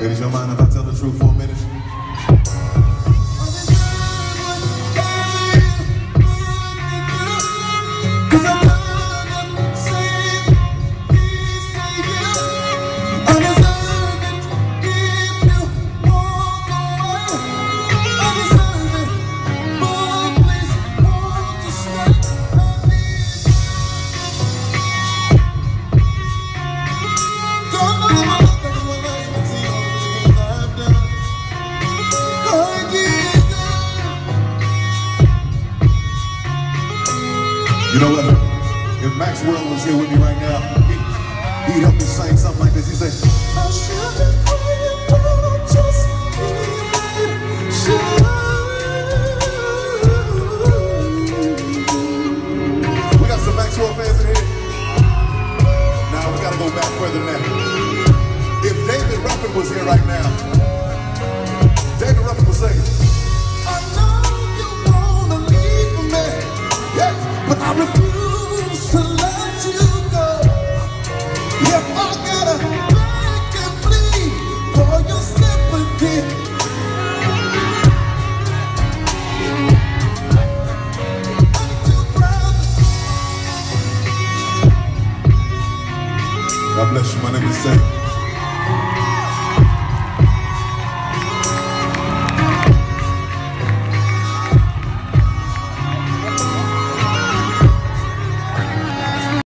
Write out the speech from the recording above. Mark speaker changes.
Speaker 1: Ladies, your mind if I tell the truth for a minute? Will here with me right now. He, he'd help me sing something like this. He. We got some Maxwell fans in here. Now we gotta go back further than that. If David Ruffin was here right now, God bless you. My name is Sam.